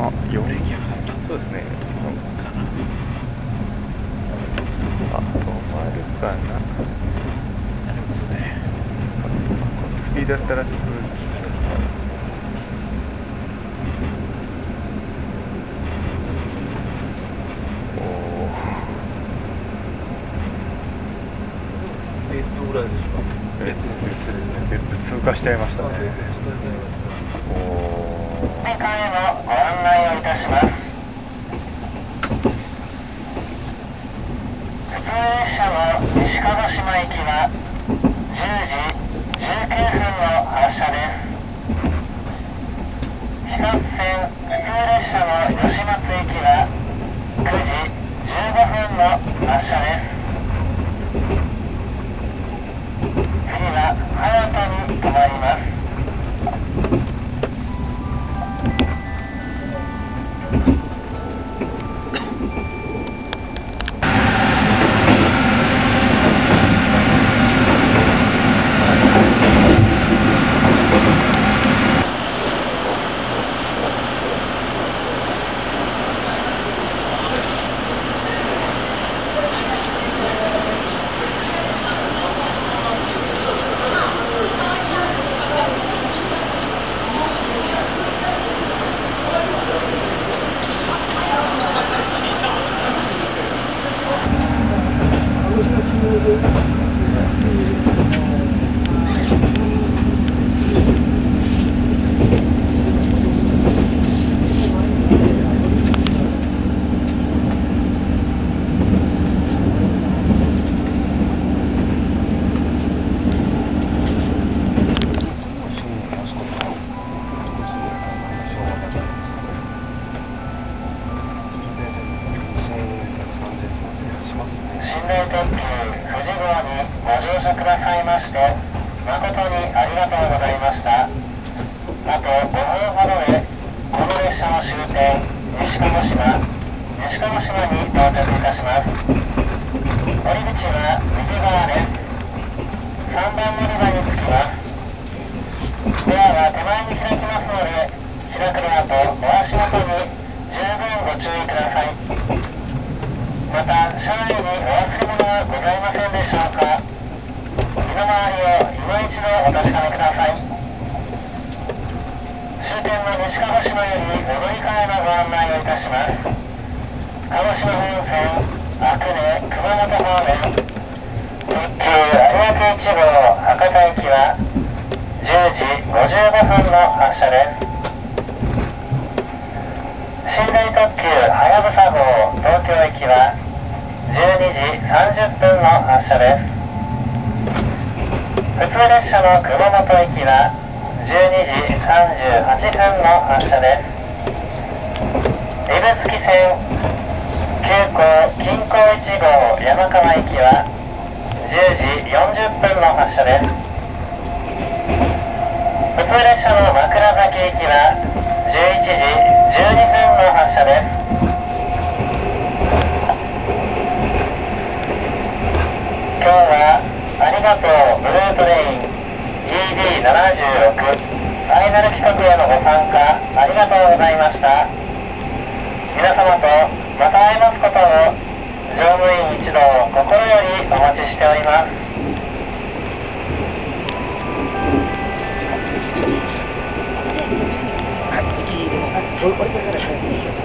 あ、4そうですね。そうかな。あ、止まるかな。なりますね。このスピードだったら通おおベッドぐらいですか？ですね。通過しちゃいましたね。おお大会へのご案内をいたします。普通列車の西鹿児島行きは10時19分の発車です。比較線普通列車の吉松行きは9時15分の発車です。次は早田に停まります。寝台特急富士号にご乗車くださいまして誠にありがとうございました。あと5分ほどでこの列車の終点西鹿児島西鹿児島に到着いたします。降り口は右側です。3番乗り場に着きます。ドアは手前に開きますので開くの後お足元に十分ご注意ください。また車内ざいませんでしょうか身の回りを今一度お確かめください。終点の西鹿児島よりお乗り換えのご案内をいたします。鹿児島本線阿久根熊本方面特急有明1号博多行きは10時55分の発車です。寝台特急はやぶさ号東京行きは12時30分の発車です普通列車の熊本行きは12時38分の発車です指宿線急行近郊1号山川行きは10時40分の発車です普通列車の枕崎行きは11時12分の発車ですへのご参加ありがとうございました皆様とまた会えますことを乗務員一同心よりお待ちしております降りてから話しましょう。